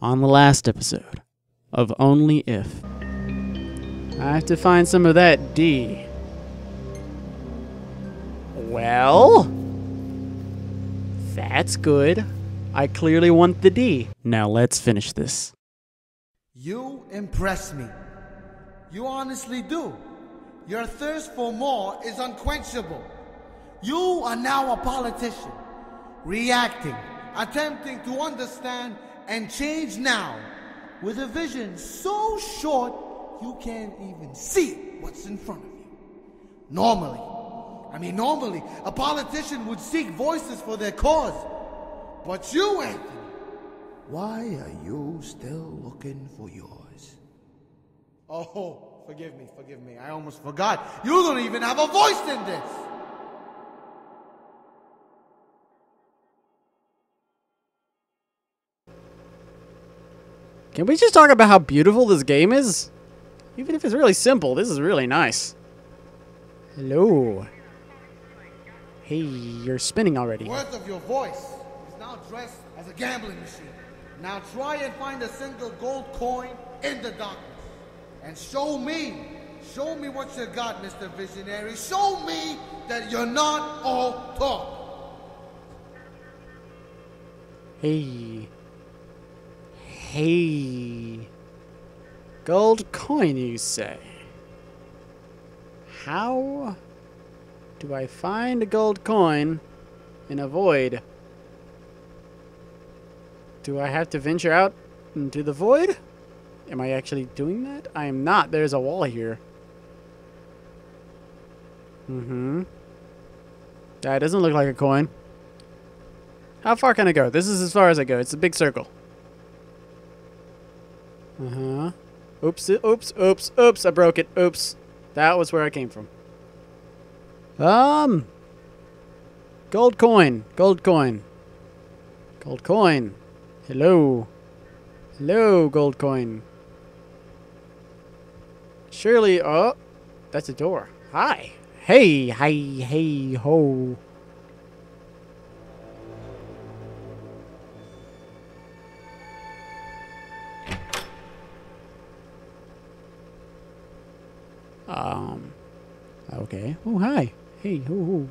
on the last episode of Only If. I have to find some of that D. Well, that's good. I clearly want the D. Now let's finish this. You impress me. You honestly do. Your thirst for more is unquenchable. You are now a politician, reacting, attempting to understand and change now with a vision so short you can't even see what's in front of you. Normally, I mean, normally, a politician would seek voices for their cause. But you, Anthony, why are you still looking for yours? Oh, forgive me, forgive me. I almost forgot. You don't even have a voice in this. Can we just talk about how beautiful this game is? Even if it's really simple, this is really nice. Hello. Hey, you're spinning already. Worth of your voice is now dressed as a gambling machine. Now try and find a single gold coin in the darkness. And show me, show me what you got, Mr. Visionary. Show me that you're not all talk. Hey. Hey. Gold coin, you say? How do I find a gold coin in a void? Do I have to venture out into the void? Am I actually doing that? I am not. There's a wall here. Mm-hmm. That doesn't look like a coin. How far can I go? This is as far as I go. It's a big circle. Uh-huh. Oops, oops, oops, oops. I broke it. Oops. That was where I came from. Um. Gold coin. Gold coin. Gold coin. Hello. Hello, gold coin. Surely, oh, that's a door. Hi. Hey, hi, hey, ho. Um, okay. Oh, hi. Hey, who, who?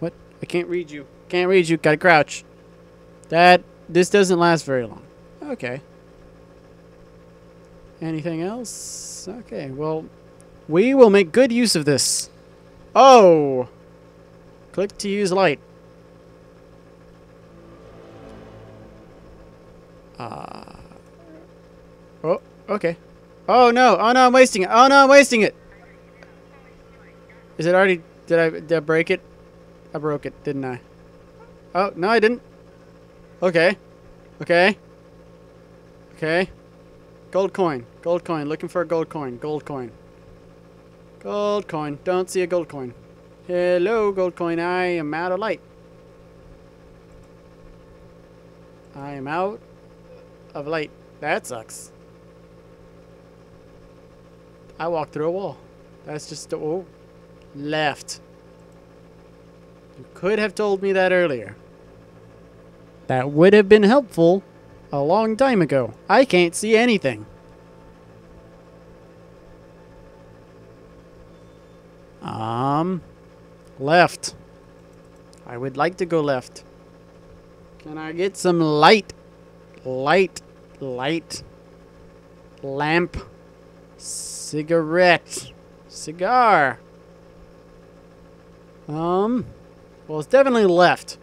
What? I can't read you. Can't read you. Gotta crouch. That, this doesn't last very long. Okay. Anything else? Okay, well, we will make good use of this. Oh! Click to use light. Uh, oh, okay. Oh no, oh no, I'm wasting it. Oh no, I'm wasting it. Is it already, did I, did I break it? I broke it, didn't I? Oh, no I didn't. Okay. Okay. Okay. Gold coin. Gold coin. Looking for a gold coin. Gold coin. Gold coin. Don't see a gold coin. Hello, gold coin. I am out of light. I am out of light. That sucks. I walked through a wall. That's just oh left. You could have told me that earlier. That would have been helpful a long time ago. I can't see anything. Um, left. I would like to go left. Can I get some light? Light, light, lamp, cigarette, cigar. Um, well, it's definitely left.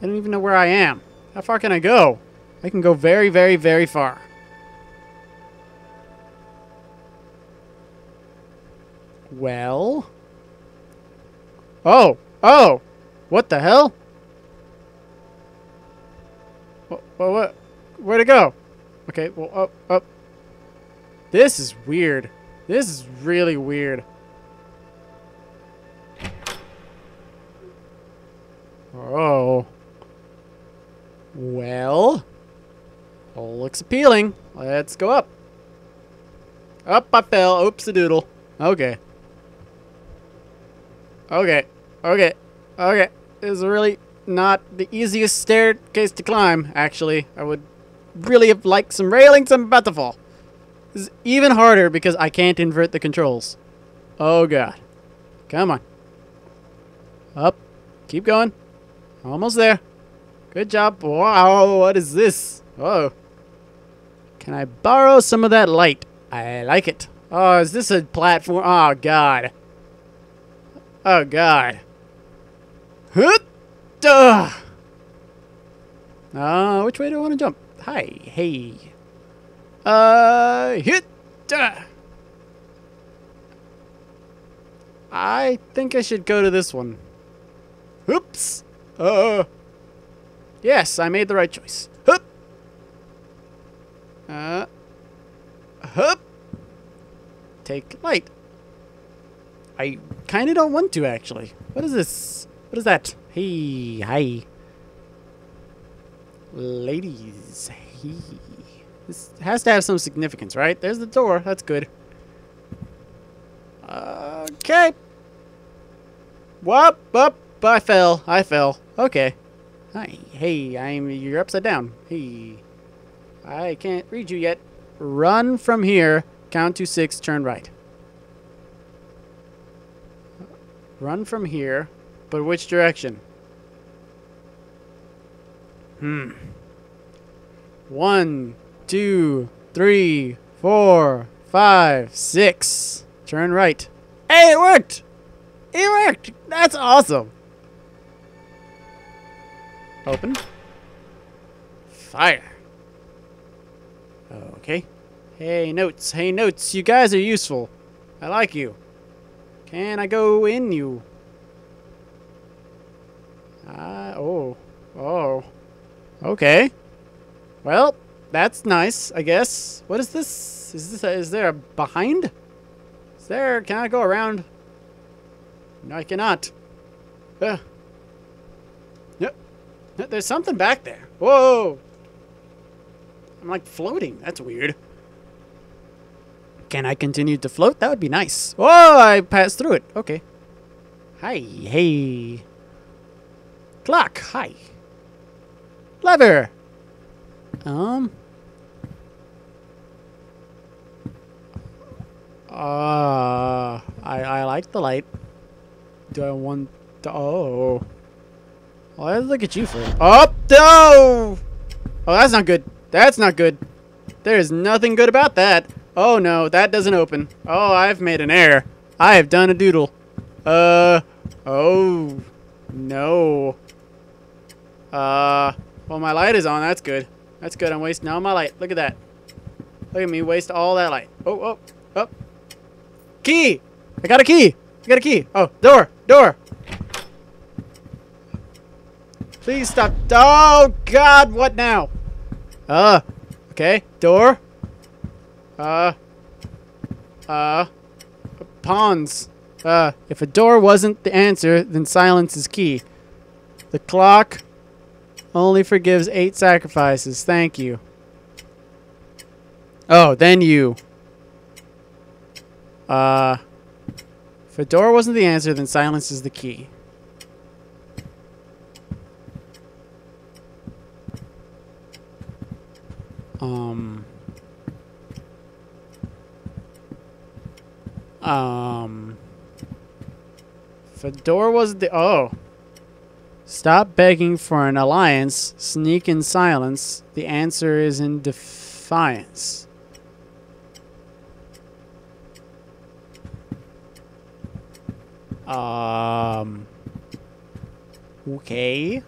I don't even know where I am. How far can I go? I can go very, very, very far. Well. Oh! Oh! What the hell? What? What? what? Where'd it go? Okay, well, up, up. This is weird. This is really weird. Oh. Well. All looks appealing. Let's go up. Up I fell. Oops a doodle. Okay. Okay. Okay. Okay. This is really not the easiest staircase to climb, actually. I would really have liked some railings. I'm about to fall. This is even harder because I can't invert the controls. Oh, God. Come on. Up. Keep going. Almost there. Good job. Wow, what is this? Oh. Can I borrow some of that light? I like it. Oh, is this a platform? Oh, God. Oh, God. Uh, which way do I want to jump? Hi. Hey. Uh, hit. I think I should go to this one. Oops. Uh. Yes, I made the right choice. Hup. Uh. Hup. Take light. I kind of don't want to, actually. What is this? What is that? Hey, hi. Ladies. Hey. This has to have some significance, right? There's the door. That's good. Okay. Whoop, whoop. I fell. I fell. Okay. Hi. Hey, I'm. You're upside down. Hey. I can't read you yet. Run from here. Count to six. Turn right. Run from here. But which direction? Hmm. One, two, three, four, five, six. Turn right. Hey, it worked! It worked! That's awesome! Open. Fire. Okay. Hey, notes. Hey, notes. You guys are useful. I like you. Can I go in you? Ah, oh. Oh. Okay. Well, that's nice, I guess. What is this? Is this a, is there a behind? Is there? Can I go around? No, I cannot. Uh. Yep. There's something back there. Whoa! I'm like floating. That's weird. Can I continue to float? That would be nice. Oh, I passed through it. Okay. Hi. Hey. Clock. Hi. Lever. Um. Uh, I, I like the light. Do I want to, oh. Well, let's look at you for Oh, no! Oh, that's not good. That's not good. There's nothing good about that. Oh, no, that doesn't open. Oh, I've made an error. I have done a doodle. Uh, oh, no. Uh, well, my light is on. That's good. That's good. I'm wasting all my light. Look at that. Look at me waste all that light. Oh, oh, oh. Key! I got a key! I got a key! Oh, door! Door! Please stop. Oh, God, what now? Uh, okay. Door. Uh, uh, pawns. Uh, if a door wasn't the answer, then silence is key. The clock only forgives eight sacrifices. Thank you. Oh, then you. Uh, if a door wasn't the answer, then silence is the key. Um. Um. If a door wasn't the oh. Stop begging for an alliance. Sneak in silence. The answer is in defiance. Um. Okay.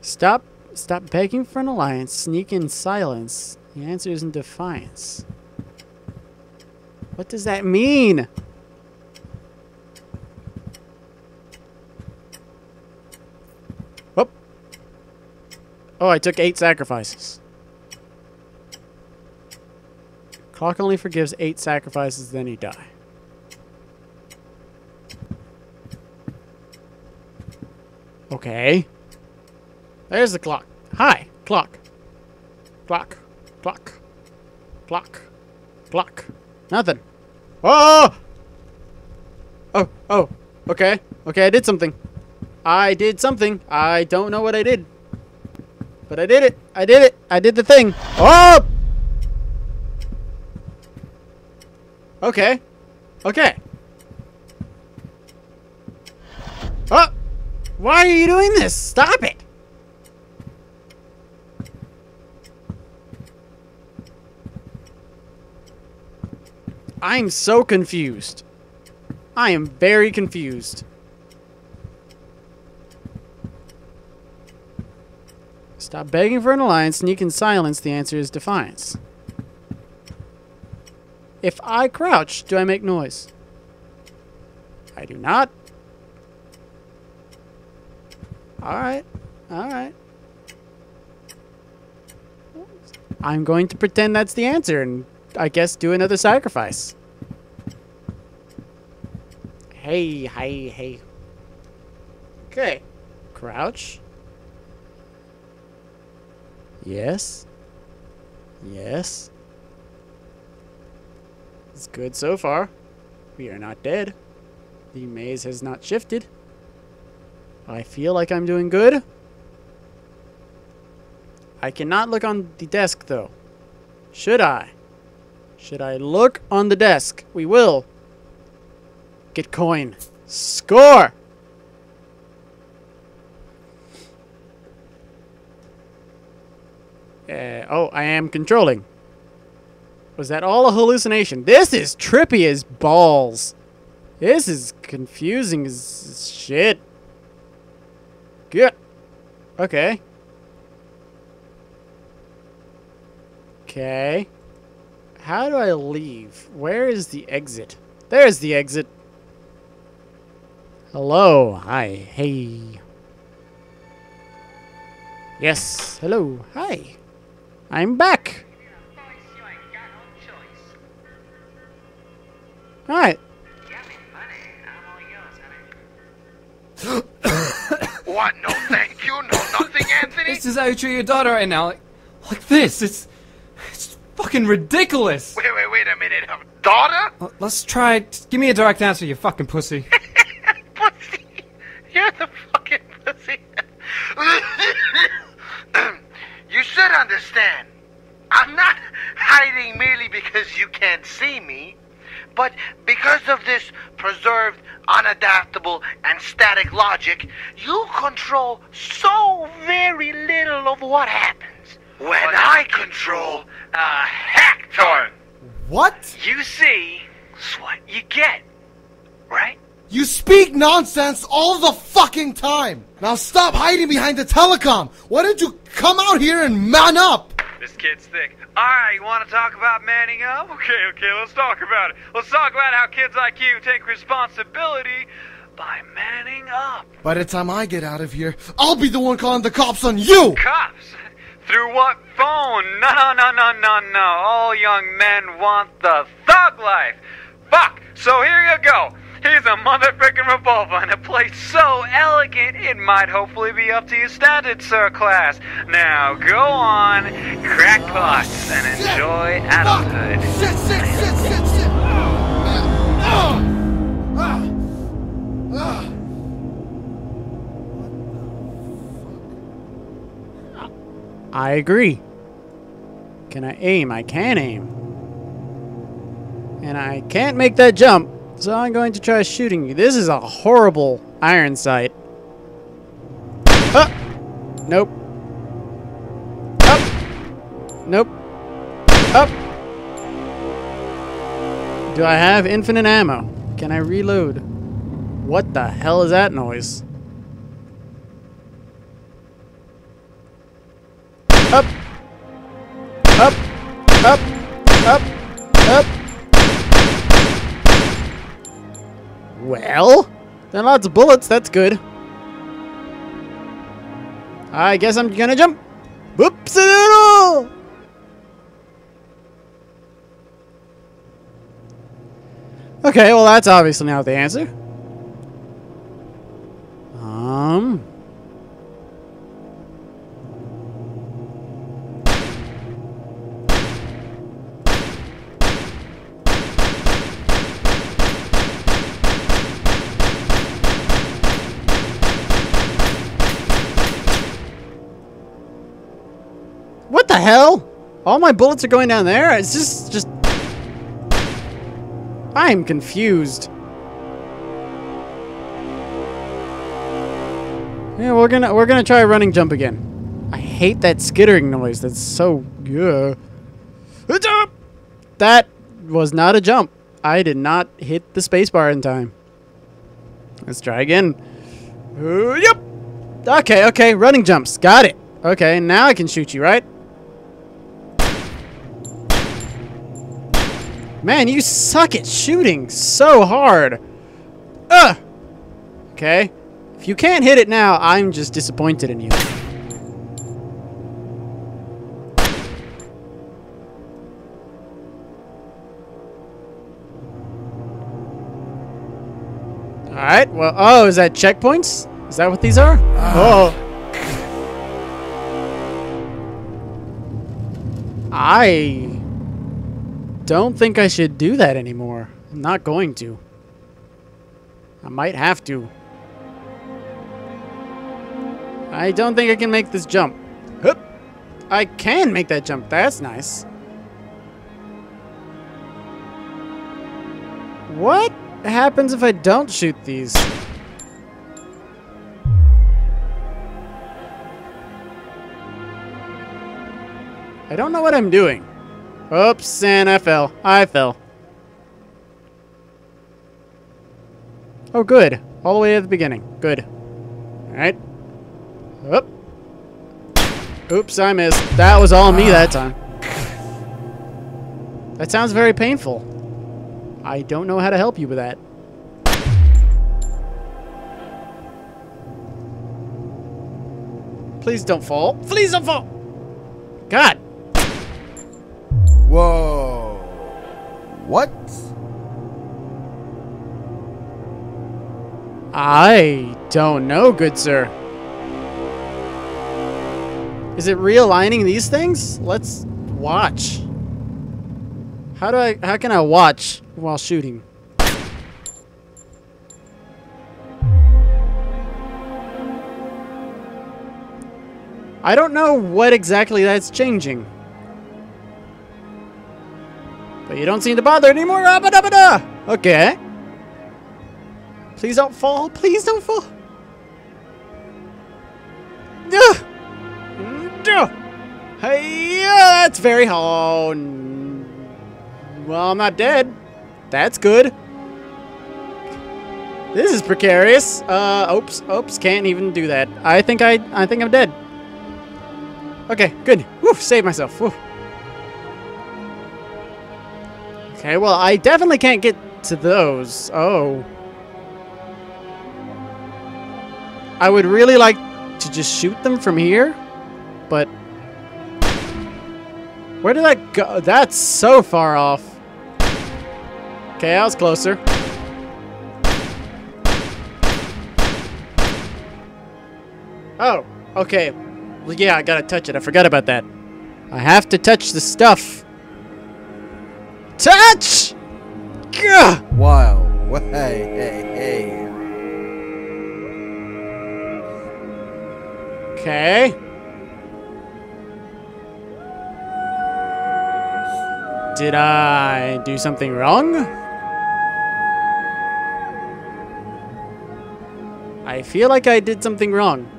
Stop. Stop begging for an alliance. Sneak in silence. The answer is in defiance. What does that mean? Oh. Oh, I took eight sacrifices. Clock only forgives eight sacrifices, then you die. Okay. There's the clock. Hi, clock. Clock. Clock. Clock. Clock. Nothing. Oh! Oh, oh. Okay. Okay, I did something. I did something. I don't know what I did. But I did it. I did it. I did the thing. Oh! Okay. Okay. Oh! Why are you doing this? Stop it! I'm so confused. I am very confused. Stop begging for an alliance, sneak in silence. The answer is defiance. If I crouch, do I make noise? I do not. Alright. Alright. I'm going to pretend that's the answer and I guess do another sacrifice. Hey, hey, hey. Okay. Crouch. Yes. Yes. It's good so far. We are not dead. The maze has not shifted. I feel like I'm doing good. I cannot look on the desk, though. Should I? Should I look on the desk? We will. Get coin. Score! Uh, oh, I am controlling. Was that all a hallucination? This is trippy as balls. This is confusing as shit. Okay. Okay. How do I leave? Where is the exit? There's the exit. Hello. Hi. Hey. Yes. Hello. Hi. I'm back. Alright. What? No, thank you. No, nothing, Anthony. This is how you treat your daughter right now. Like, like this. It's, it's fucking ridiculous. Wait, wait, wait a minute. Um, daughter? L- Let's try. it. Give me a direct answer, you fucking pussy. pussy. You're the fucking pussy. you should understand. I'm not hiding merely because you can't see me, but because of this preserved, unadaptable, and static logic, you control so very little of what happens. When I control a hector, What? you see, it's what you get, right? You speak nonsense all the fucking time. Now stop hiding behind the telecom. Why don't you come out here and man up? This kid's thick. Alright, you want to talk about manning up? Okay, okay, let's talk about it. Let's talk about how kids like you take responsibility by manning up. By the time I get out of here, I'll be the one calling the cops on you. Cops? Through what phone? No, no, no, no, no, no. All young men want the thug life. Fuck! So here you go. Here's a motherfucking revolver and a place so elegant it might hopefully be up to your standard, sir class. Now go on, crack pots and enjoy adulthood. Shit, shit, shit, shit, shit. I agree. Can I aim? I can aim. And I can't make that jump, so I'm going to try shooting you. This is a horrible iron sight. Ah! Nope. Up! Nope. Up! Do I have infinite ammo? Can I reload? What the hell is that noise? Up! Up! Up! Up! Well, then lots of bullets, that's good. I guess I'm gonna jump. Whoops! Okay, well that's obviously not the answer. Um... hell? All my bullets are going down there? It's just, just... I'm confused. Yeah, we're gonna, we're gonna try running jump again. I hate that skittering noise. That's so, yeah. Jump! That was not a jump. I did not hit the spacebar in time. Let's try again. Uh, yep. Okay, okay. Running jumps. Got it. Okay, now I can shoot you, right? Man, you suck at shooting so hard. Ugh. Okay. If you can't hit it now, I'm just disappointed in you. Alright, well, oh, is that checkpoints? Is that what these are? oh. I don't think I should do that anymore. I'm not going to. I might have to. I don't think I can make this jump. Hup. I can make that jump. That's nice. What happens if I don't shoot these? I don't know what I'm doing. Oops, and I fell. I fell. Oh, good. All the way at the beginning. Good. Alright. Oop. Oops, I missed. That was all me that time. That sounds very painful. I don't know how to help you with that. Please don't fall. Please don't fall! God! Whoa. What? I don't know, good sir. Is it realigning these things? Let's watch. How do I how can I watch while shooting? I don't know what exactly that's changing. You don't seem to bother anymore. Okay. Please don't fall. Please don't fall. Hey, that's very hard. Well, I'm not dead. That's good. This is precarious. Uh, oops, oops, can't even do that. I think I, I think I'm dead. Okay, good. Woo, save myself. Woo. Okay, well, I definitely can't get to those. Oh. I would really like to just shoot them from here, but... Where did that go? That's so far off. Okay, I was closer. Oh, okay. Well, yeah, I gotta touch it. I forgot about that. I have to touch the stuff. Touch! Gah! Wow. Hey, hey, hey. Okay. Did I do something wrong? I feel like I did something wrong.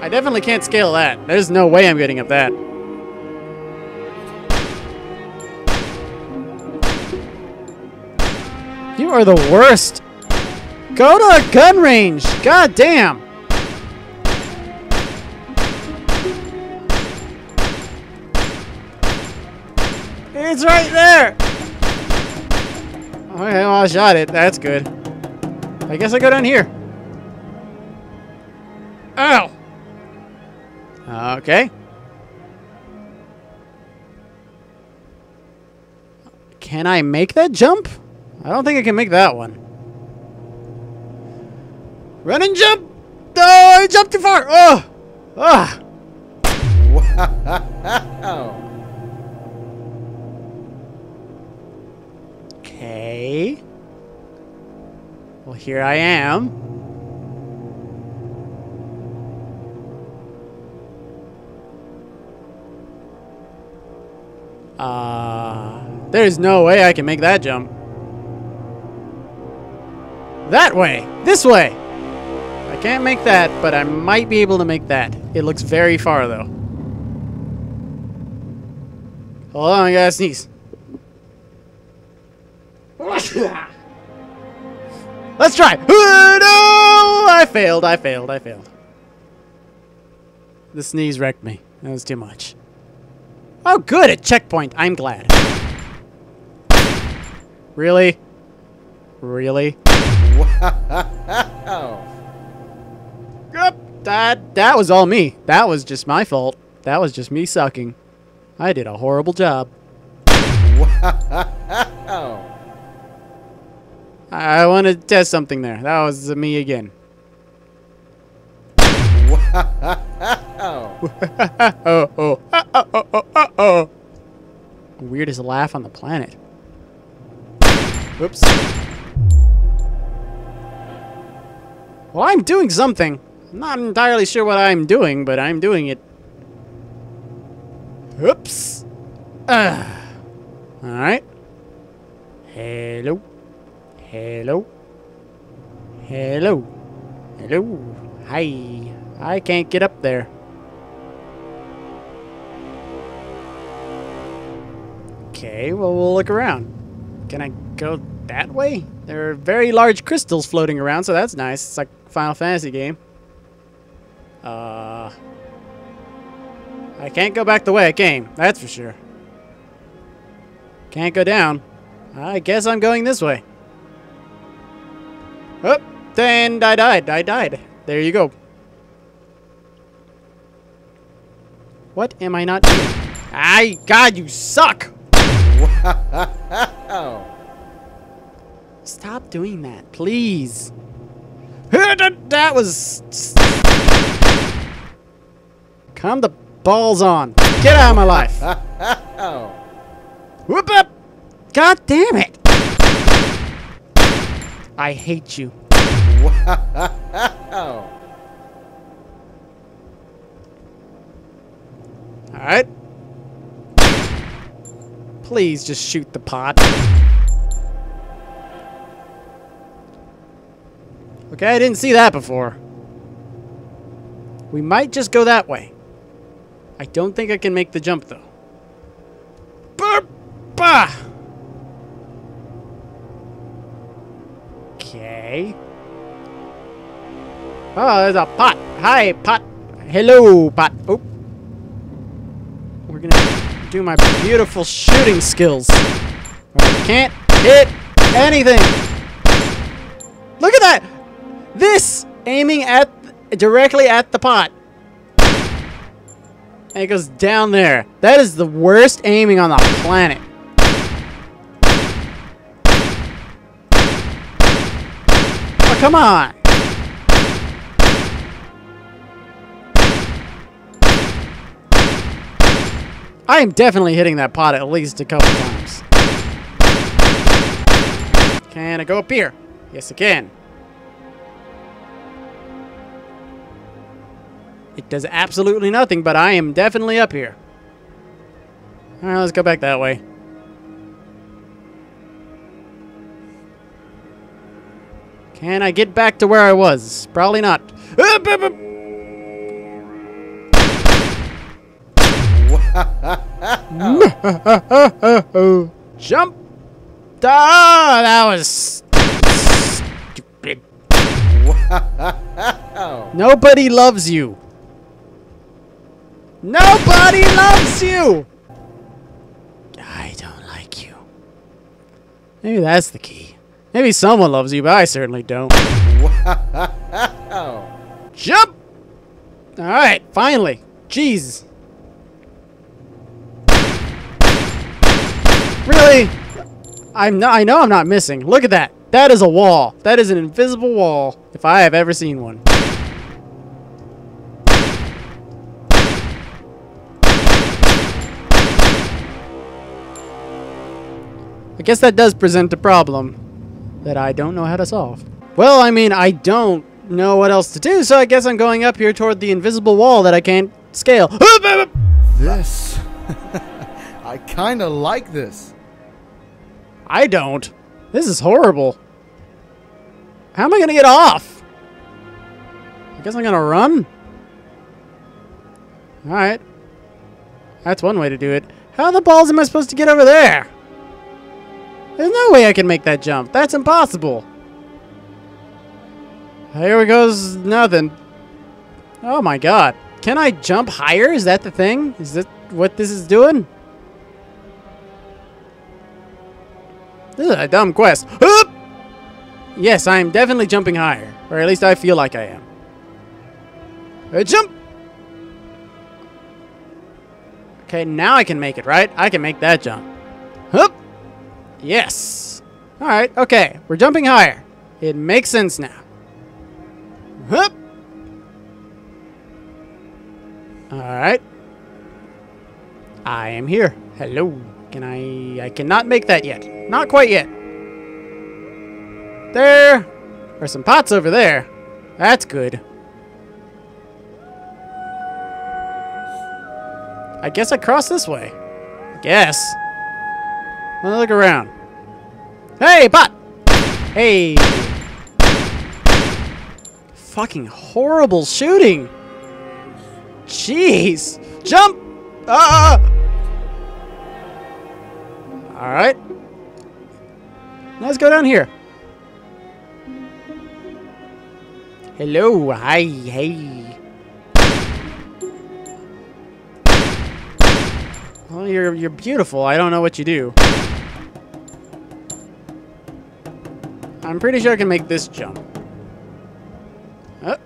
I definitely can't scale that. There's no way I'm getting up that. You are the worst. Go to a gun range. God damn. It's right there. Okay, well, I shot it. That's good. I guess I go down here. Ow. Okay. Can I make that jump? I don't think I can make that one. Run and jump! Oh, I jumped too far! Oh! Ah! Wow! Okay. Well, here I am. Uh, there's no way I can make that jump. That way! This way! I can't make that, but I might be able to make that. It looks very far, though. Hold on, I gotta sneeze. Let's try! No! I failed, I failed, I failed. The sneeze wrecked me. That was too much. Oh, good, a checkpoint. I'm glad. Really? Really? Wow. Yep, that, that was all me. That was just my fault. That was just me sucking. I did a horrible job. Wow. I want to test something there. That was me again. Wow. oh, oh, oh, oh, oh, oh, oh, oh. Weirdest laugh on the planet. Oops. Well, I'm doing something. I'm not entirely sure what I'm doing, but I'm doing it. Oops. Ah. Alright. Hello. Hello. Hello. Hello. Hi. I can't get up there. Okay, well, we'll look around. Can I go that way? There are very large crystals floating around, so that's nice. It's like Final Fantasy game. Uh, I can't go back the way I came, that's for sure. Can't go down. I guess I'm going this way. Oh, and I died. I died. There you go. What am I not doing? I God, you suck! Wow. Stop doing that, please. That was. Calm the balls on. Get out of my life. Whoop up! God damn it! I hate you. Wow. Alright. Please just shoot the pot. Okay, I didn't see that before. We might just go that way. I don't think I can make the jump, though. Burp! Bah! Okay. Oh, there's a pot. Hi, pot. Hello, pot. Oh. We're gonna do my beautiful shooting skills. I can't hit anything. Look at that! This aiming at directly at the pot. And it goes down there. That is the worst aiming on the planet. Oh, come on. I am definitely hitting that pot at least a couple times. Can I go up here? Yes, I can. It does absolutely nothing, but I am definitely up here. Alright, let's go back that way. Can I get back to where I was? Probably not. Jump! Ah, that was stupid. Wow. Nobody loves you. Nobody loves you. I don't like you. Maybe that's the key. Maybe someone loves you, but I certainly don't. Wow. Jump! Alright, finally. Jeez. Really? I'm not, I know I'm not missing. Look at that. That is a wall. That is an invisible wall, if I have ever seen one. I guess that does present a problem that I don't know how to solve. Well, I mean, I don't know what else to do, so I guess I'm going up here toward the invisible wall that I can't scale. This. I I kind of like this. I don't. This is horrible. How am I gonna get off? I guess I'm gonna run? Alright. That's one way to do it. How the balls am I supposed to get over there? There's no way I can make that jump. That's impossible. Here goes nothing. Oh my god. Can I jump higher? Is that the thing? Is that what this is doing? This is a dumb quest. Oop! Yes, I am definitely jumping higher. Or at least I feel like I am. Uh, jump! Okay, now I can make it, right? I can make that jump. Hup! Yes! Alright, okay. We're jumping higher. It makes sense now. Hup! Alright. I am here. Hello. Can I... I cannot make that yet. Not quite yet. There are some pots over there. That's good. I guess I cross this way. I Guess. Look around. Hey, pot! Hey! Fucking horrible shooting! Jeez! Jump! Ah! Alright. Let's go down here. Hello, hi, hey. Well, you're you're beautiful. I don't know what you do. I'm pretty sure I can make this jump. Uh.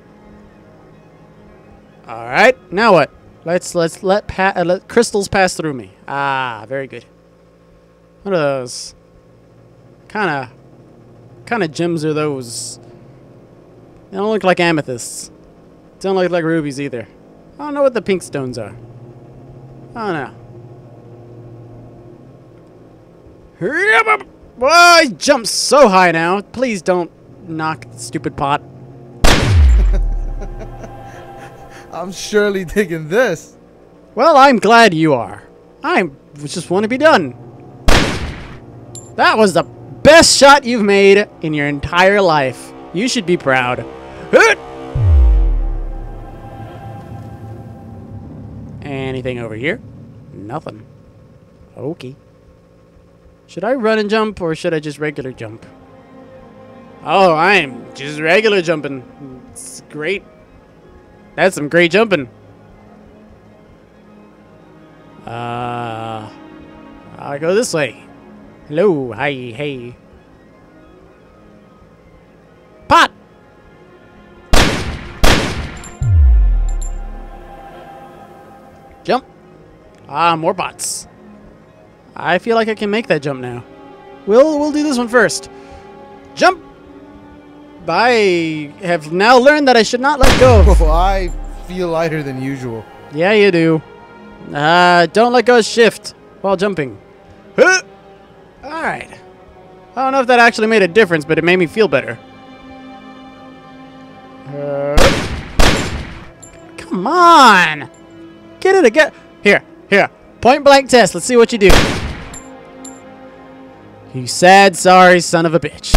All right, now what? Let's let's let pa- uh, let crystals pass through me. Ah, very good. What are those? Kind of, kind of gems are those? They don't look like amethysts. They don't look like rubies either. I don't know what the pink stones are. I don't know. Whoa, I jumped so high now. Please don't knock the stupid pot. I'm surely digging this. Well, I'm glad you are. I just want to be done. That was the best shot you've made in your entire life. You should be proud. Anything over here? Nothing. Okay. Should I run and jump or should I just regular jump? Oh, I'm just regular jumping. It's great. That's some great jumping. Uh, I go this way. Hello, hi, hey. Pot! Jump. Ah, more bots. I feel like I can make that jump now. We'll we'll do this one first. Jump. I have now learned that I should not let go. Oh, I feel lighter than usual. Yeah, you do. Uh, don't let go of shift while jumping. Huh! Alright. I don't know if that actually made a difference, but it made me feel better. Uh, come on! Get it again. Here, here. Point blank test. Let's see what you do. You sad, sorry son of a bitch.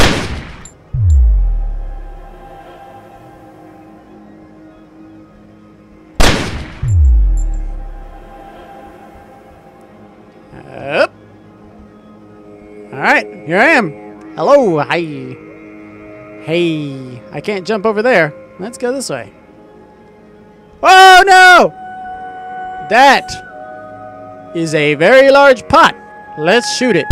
Up. All right, here I am. Hello, hi. Hey, I can't jump over there. Let's go this way. Oh no! That is a very large pot. Let's shoot it.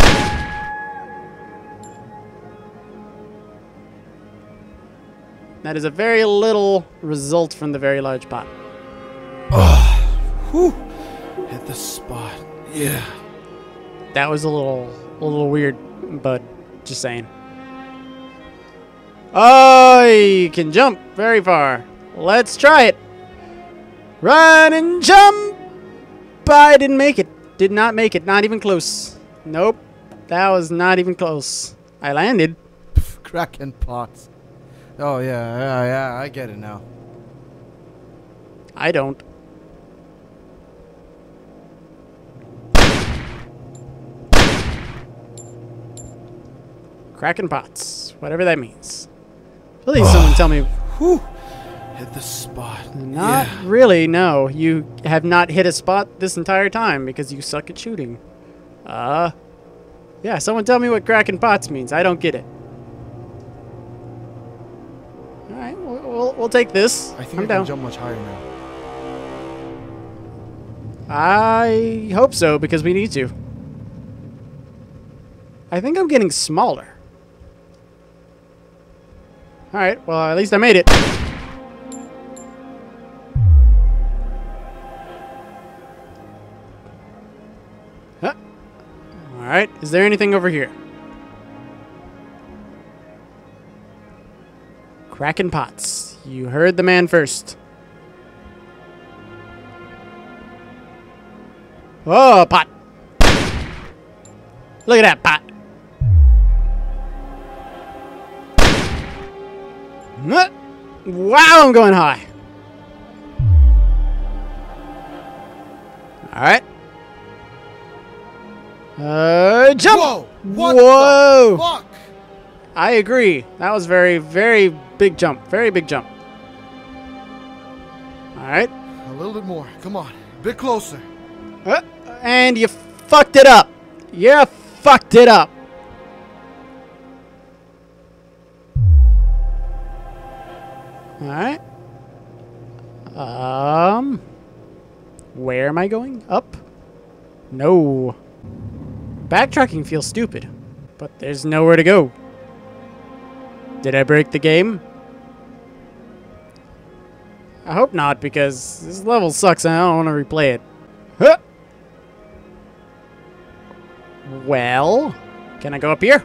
That is a very little result from the very large pot. Whew. Hit the spot. Yeah. That was a little, a little weird, but just saying. Oh, you can jump very far. Let's try it. Run and jump. But I didn't make it. Did not make it. Not even close. Nope. That was not even close. I landed. Cracking pots. Oh yeah, yeah, yeah. I get it now. I don't. Cracking pots, whatever that means. Please, someone tell me. Whew, hit the spot. Not yeah. really. No, you have not hit a spot this entire time because you suck at shooting. Uh, yeah. Someone tell me what cracking pots means. I don't get it. We'll, we'll, take this. I think I'm I can down. jump much higher now. I hope so because we need to. I think I'm getting smaller. Alright, well, at least I made it. Huh. Alright, is there anything over here? Cracking pots. You heard the man first. Oh, pot. Look at that pot. Wow, I'm going high. All right. Uh, jump. Whoa! What Whoa. I agree. That was very, very big jump. Very big jump. All right. A little bit more. Come on. A bit closer. Uh, and you fucked it up. You fucked it up. Alright. Um. Where am I going? Up? No. Backtracking feels stupid, but there's nowhere to go. Did I break the game? I hope not, because this level sucks and I don't want to replay it. Huh. Well, can I go up here?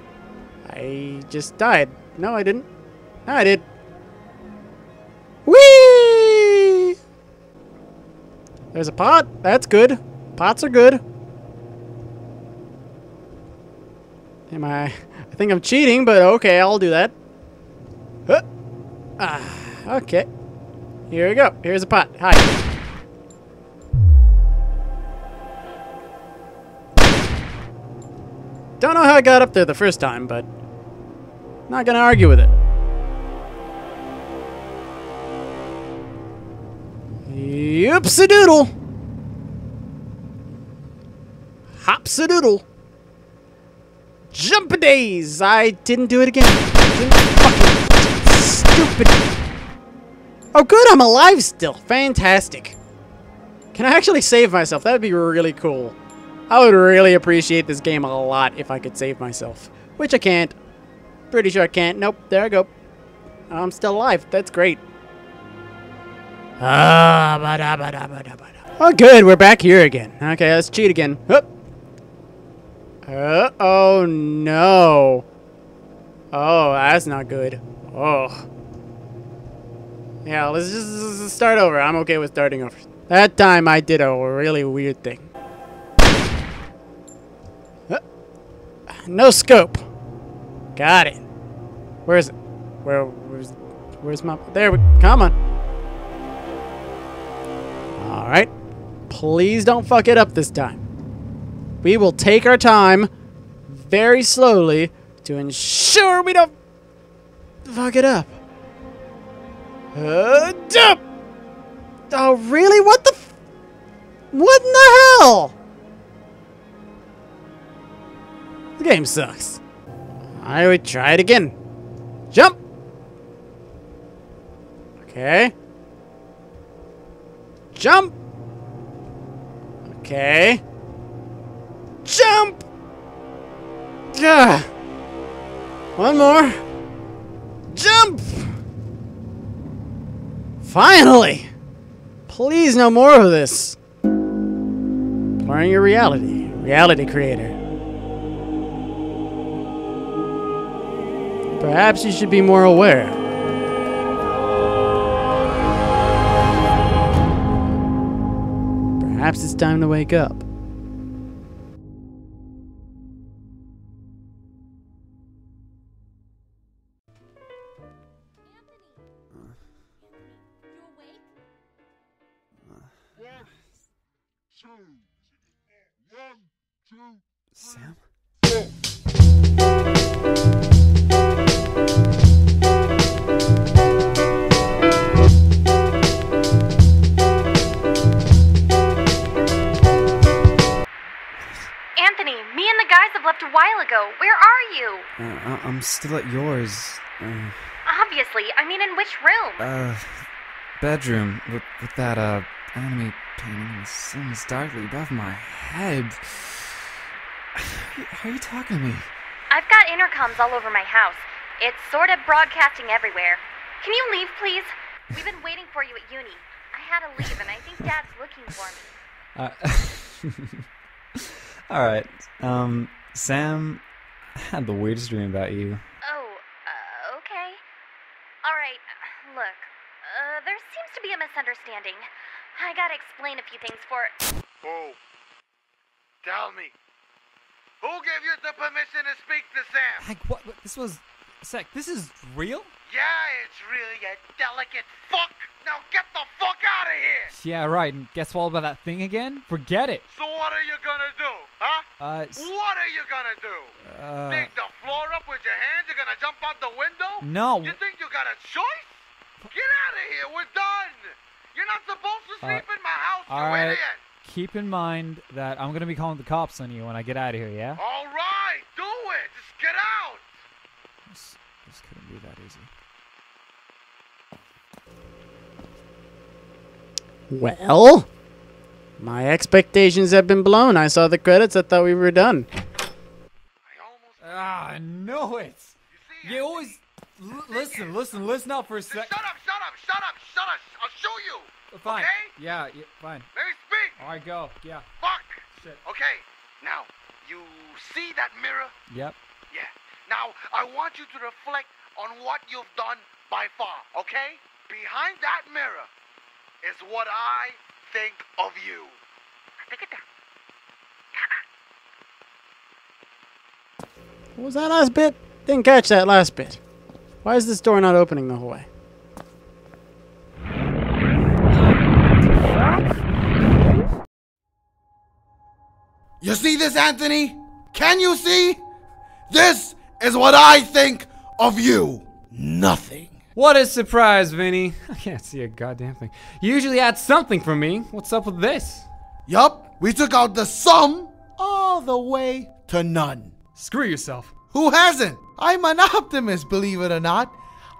I just died. No, I didn't. No, I did. Whee! There's a pot. That's good. Pots are good. Am I? I think I'm cheating, but okay, I'll do that. Huh. Ah, okay. Here we go. Here's a pot. Hi. Don't know how I got up there the first time, but not gonna argue with it. Yoopsie doodle. Hopsa doodle. Jump a days. I didn't do it again. Stupid. Oh, good. I'm alive still. Fantastic. Can I actually save myself? That would be really cool. I would really appreciate this game a lot if I could save myself. Which I can't. Pretty sure I can't. Nope, there I go. I'm still alive. That's great. Ah, ba-da, ba-da, ba-da, ba-da. Oh, good. We're back here again. Okay, let's cheat again. Hup. Uh, oh, no. Oh, that's not good. Oh. Yeah, let's just let's just start over. I'm okay with starting over. That time I did a really weird thing. Uh, No scope. Got it. Where is it? Where? Where's? Where's my? There we. Come on. All right. Please don't fuck it up this time. We will take our time, very slowly, to ensure we don't fuck it up. Uh, jump! Oh, really? What the? What in the hell? The game sucks. I would try it again. Jump! Okay. Jump! Okay. Jump! Yeah. One more. Jump! Finally! Please, no more of this. Blurring your reality. Reality creator. Perhaps you should be more aware. Perhaps it's time to wake up. I'm still at yours. Uh, Obviously. I mean, in which room? uh, bedroom with, with that, uh, anime painting and the sun's darkly above my head. How are you talking to me? I've got intercoms all over my house. It's sort of broadcasting everywhere. Can you leave, please? We've been waiting for you at uni. I had to leave, and I think Dad's looking for me. Uh, Alright, um, Sam had the weirdest dream about you. Oh, uh, okay. Alright, look. Uh, there seems to be a misunderstanding. I gotta explain a few things for. Who? Tell me. Who gave you the permission to speak to Sam? Like, what? what this was. Sec, this is real? Yeah, it's real, you delicate fuck. Now get the fuck out of here. Yeah, right. And guess what about that thing again? Forget it. So what are you gonna do, huh? Uh, What are you gonna do? uh, Dig the floor up with your hands? You're gonna jump out the window? no. You think you got a choice? Get out of here. We're done. You're not supposed to sleep right. in my house, you All right. idiot. Keep in mind that I'm gonna be calling the cops on you when I get out of here. Yeah. All right, do it. Just get out. This, this couldn't be that easy. Well, my expectations have been blown. I saw the credits. I thought we were done. I almost. Ah, I know it. You see, You always l- listen, listen, listen up for a Just sec. shut up, shut up, shut up, shut up. I'll show you. Fine. Okay? Yeah, yeah, fine. Let me speak. All right, go. Yeah. Fuck. Shit. Okay, now, you see that mirror? Yep. Yeah. Now, I want you to reflect on what you've done by far, okay? Behind that mirror is what I think of you. Take it down. What was that last bit? Didn't catch that last bit. Why is this door not opening the whole way? You see this, Anthony? Can you see? This is what I think of you. Nothing. What a surprise, Vinny. I can't see a goddamn thing. You usually add something for me. What's up with this? Yup, we took out the sum all the way to none. Screw yourself. Who hasn't? I'm an optimist, believe it or not.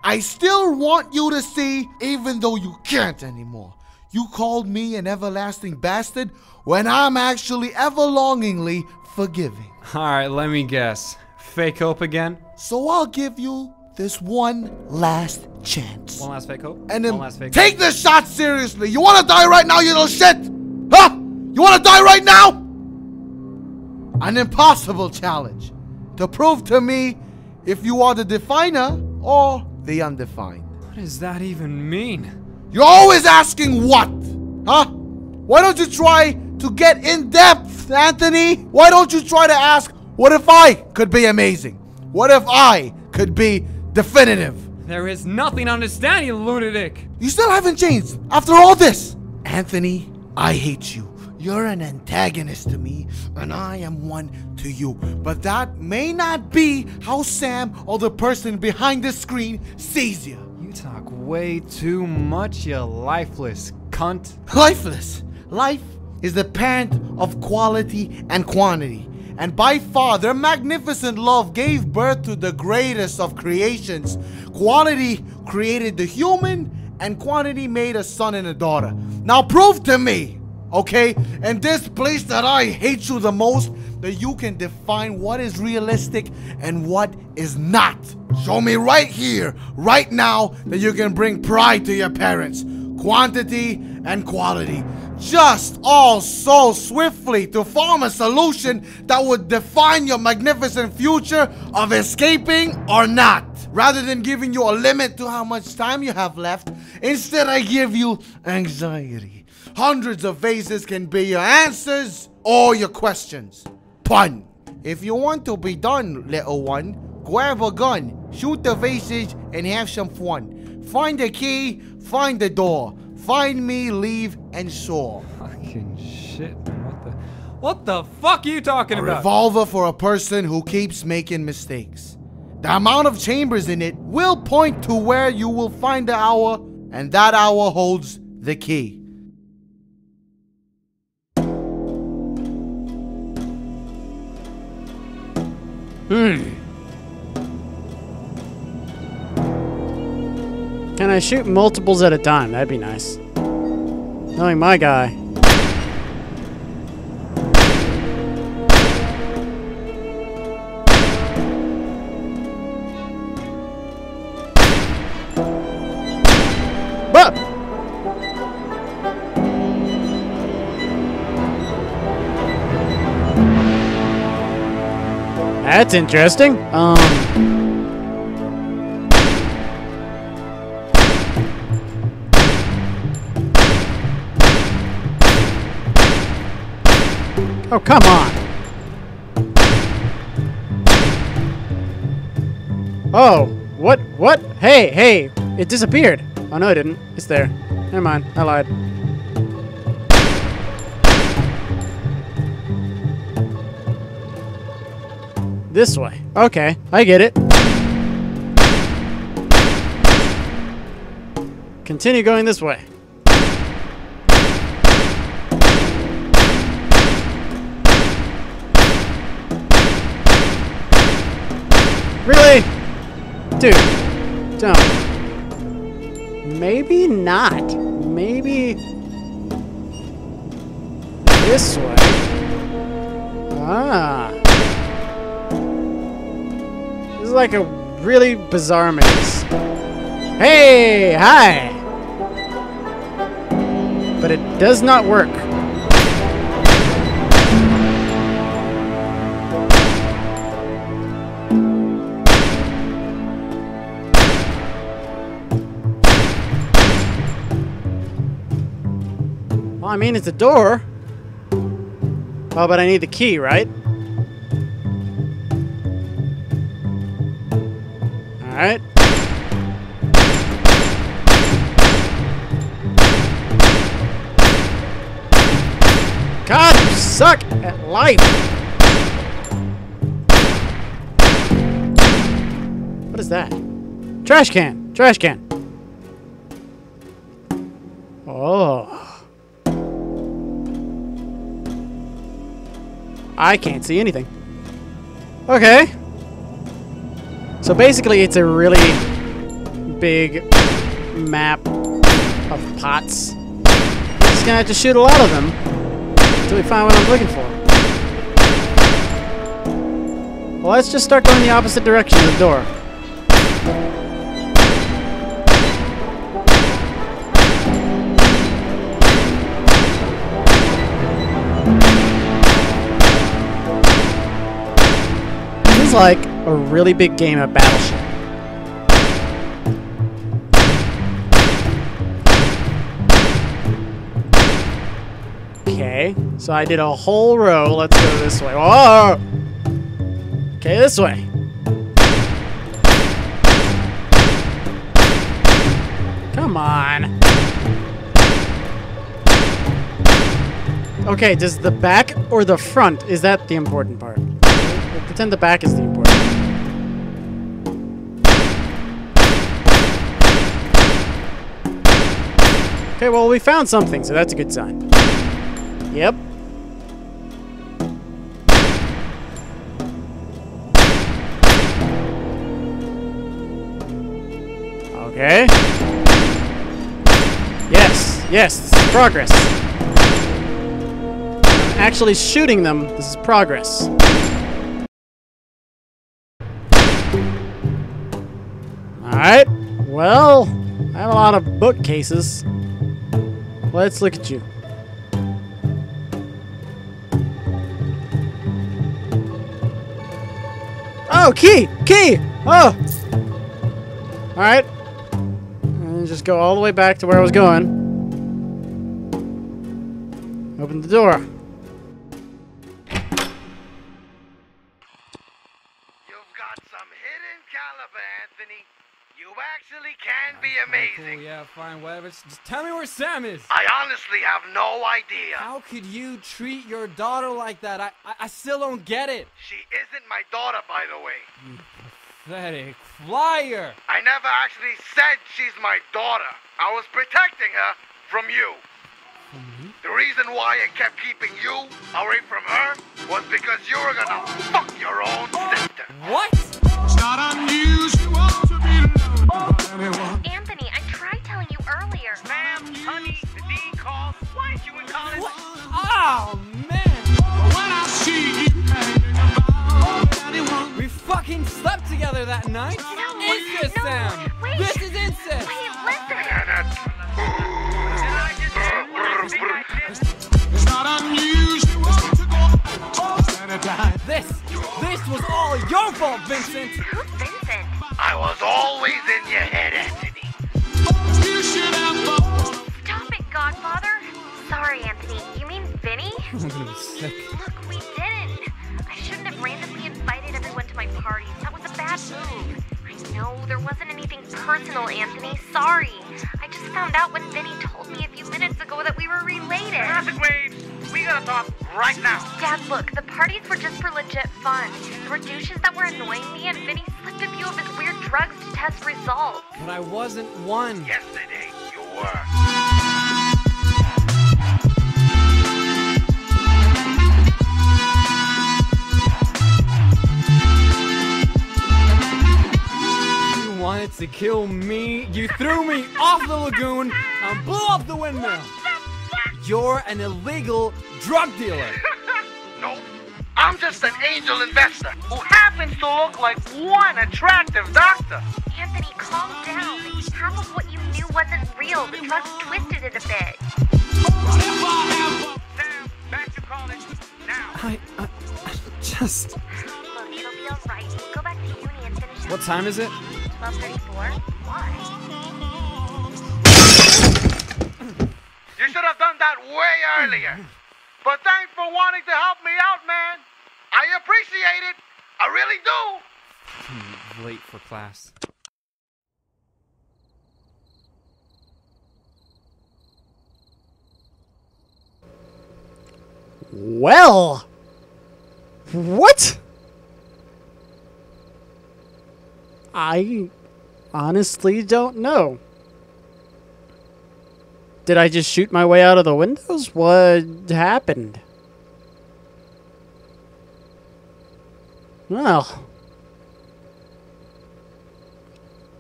I still want you to see, even though you can't anymore. You called me an everlasting bastard when I'm actually everlongingly forgiving. Alright, let me guess. Fake hope again? So I'll give you this one last chance. One last fake hope? And then One last fake take this shot seriously. You wanna die right now, you little shit? Huh? You wanna die right now? An impossible challenge to prove to me if you are the definer or the undefined. What does that even mean? You're always asking what? Huh? Why don't you try to get in depth, Anthony? Why don't you try to ask, what if I could be amazing? What if I could be definitive? There is nothing to understand, you lunatic! You still haven't changed after all this. Anthony, I hate you. You're an antagonist to me, and I am one to you. But that may not be how Sam or the person behind the screen sees you. You talk way too much, you lifeless cunt. Lifeless. Life is the parent of quality and quantity. And by far, their magnificent love gave birth to the greatest of creations. Quality created the human, and quantity made a son and a daughter. Now prove to me, okay, in this place that I hate you the most, that you can define what is realistic and what is not. Show me right here, right now, that you can bring pride to your parents. Quantity and quality. Just all so swiftly to form a solution that would define your magnificent future of escaping or not. Rather than giving you a limit to how much time you have left, instead I give you anxiety. Hundreds of phases can be your answers or your questions. Pun. If you want to be done, little one, grab a gun, shoot the faces, and have some fun. Find the key, find the door. Find me, leave, and soar. Fucking shit. What the. What the fuck are you talking A about? revolver for a person who keeps making mistakes. The amount of chambers in it will point to where you will find the hour, and that hour holds the key. Hmm. Can I shoot multiples at a time? That'd be nice. Knowing my guy. That's interesting. Um... come on. Oh, what? What? Hey, hey, it disappeared. Oh, no, it didn't. It's there. Never mind. I lied. This way. Okay, I get it. Continue going this way. Really? Dude, don't. Maybe not. Maybe this way. Ah. This is like a really bizarre maze. Hey, hi. But it does not work. I mean, it's a door. Oh, but I need the key, right? Alright. God, you suck at life! What is that? Trash can! Trash can! I can't see anything. Okay. So basically it's a really big map of pots. I'm just gonna have to shoot a lot of them until we find what I'm looking for. Well, let's just start going the opposite direction of the door. Is like a really big game of Battleship. Okay, so I did a whole row. Let's go this way. Whoa! Okay, this way. Come on. Okay, does the back or the front, is that the important part? The back is the important Okay, well, we found something, so that's a good sign. Yep. Okay. Yes, yes, this is progress. Actually shooting them. This is progress. Alright, well, I have a lot of bookcases. Let's look at you. Oh, key! Key! Oh! Alright. And just go all the way back to where I was going. Open the door. You've got some hidden caliber, Anthony. You actually can be amazing. Cool, yeah, fine, whatever. Just just tell me where Sam is. I honestly have no idea. How could you treat your daughter like that? I, I, I still don't get it. She isn't my daughter, by the way. You Pathetic flyer. I never actually said she's my daughter. I was protecting her from you. The reason why I kept keeping you away from her was because you were gonna fuck your own oh, sister. What? Anthony, I Why aren't you in college? What? Oh, man. We fucking slept together that night. No, incest, no, Sam. wait. This is incest. Wait, listen. Did I just do one thing I did? This, this was all your fault, Vincent. Who's Vincent? I was always in your head, Anthony. Stop it, Godfather. Sorry, Anthony. You mean Vinny? I'm gonna be sick. Look, we didn't. I shouldn't have randomly invited everyone to my party. That was a bad move. I know there wasn't anything personal, Anthony. Sorry. I just found out when Vinny told me a few minutes ago that we were related. Jurassic Waves, we gotta talk right now. Dad, look, the parties were just for legit fun. There were douches that were annoying me, and Vinny slipped a few of his weird drugs to test results. But I wasn't one. Yesterday, you were. Wanted to kill me. You threw me off the lagoon and blew up the windmill. You're an illegal drug dealer. No, I'm just an angel investor who happens to look like one attractive doctor. Anthony, calm down. Half of what you knew wasn't real. The drugs twisted it a bit. Sam, back to college now. I, I, I just. Look, it'll be alright. Go back to uni and finish. What time is it? 1234? Why? You should have done that way earlier. But thanks for wanting to help me out, man. I appreciate it. I really do. Hmm, late for class. Well, what? I honestly don't know. Did I just shoot my way out of the windows? What happened? Well,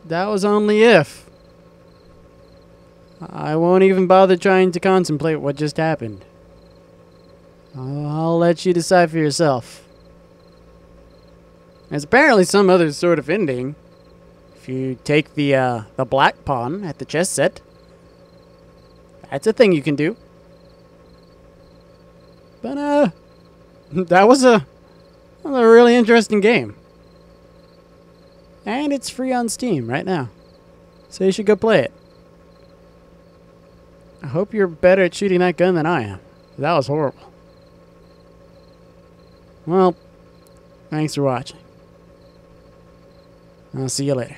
that was only if. I won't even bother trying to contemplate what just happened. I'll let you decide for yourself. There's apparently some other sort of ending. You take the uh, the black pawn at the chess set, that's a thing you can do. But uh, that was a, a really interesting game, and it's free on Steam right now, so you should go play it. I hope you're better at shooting that gun than I am. That was horrible. Well, thanks for watching. I'll see you later.